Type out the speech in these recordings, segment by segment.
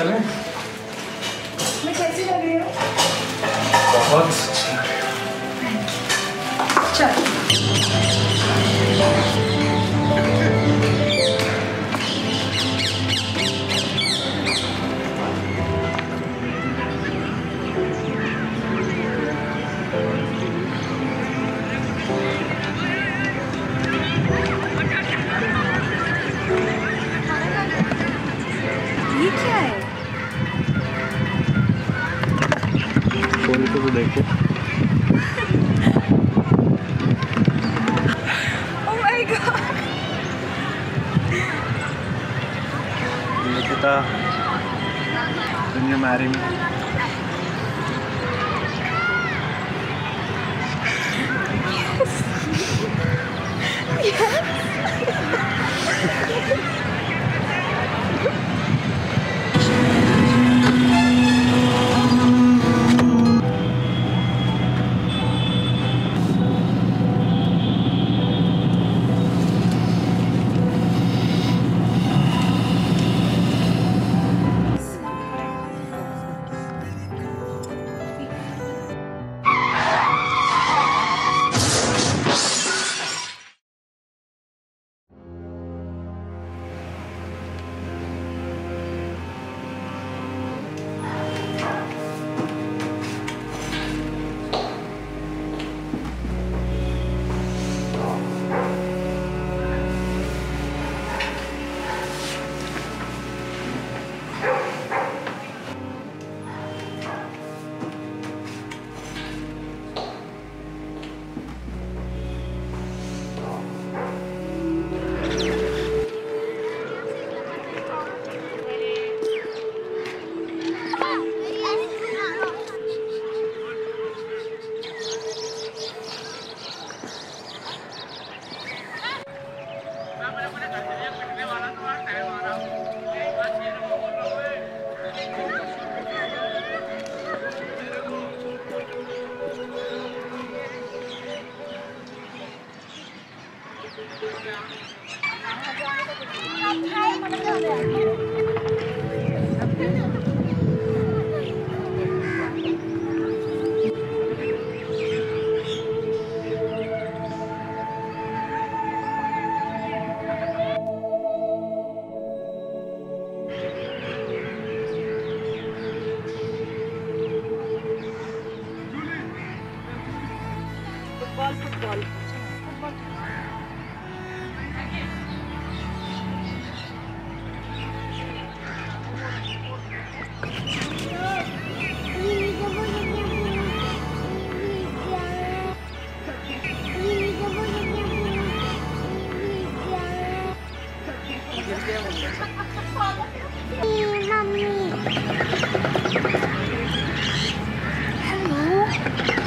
चले। मैं कैसी लग रही हूँ? बहुत अच्छा चल। फ़ोन को kulay ko. oh my God! Hindi kita. Don't you marry?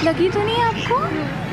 लगी तो नहीं आपको?